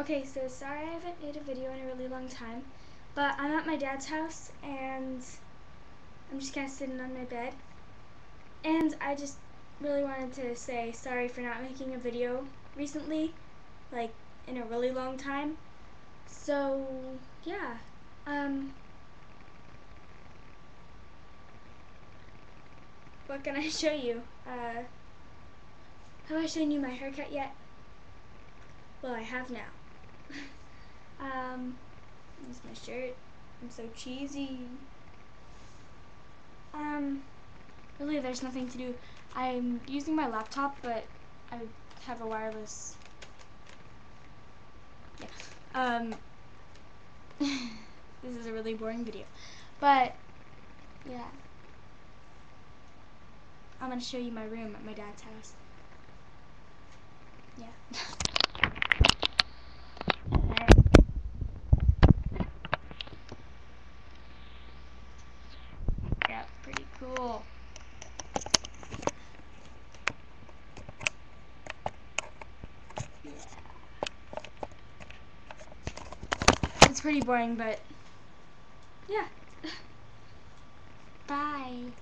Okay, so sorry I haven't made a video in a really long time, but I'm at my dad's house and I'm just kind of sitting on my bed. And I just really wanted to say sorry for not making a video recently, like in a really long time. So, yeah. Um, what can I show you? Uh, have I shown you my haircut yet? Well, I have now. Um, here's my shirt. I'm so cheesy. Um, really, there's nothing to do. I'm using my laptop, but I have a wireless. Yeah. Um, this is a really boring video, but yeah. I'm gonna show you my room at my dad's house. Yeah, pretty cool. It's pretty boring, but yeah. Bye.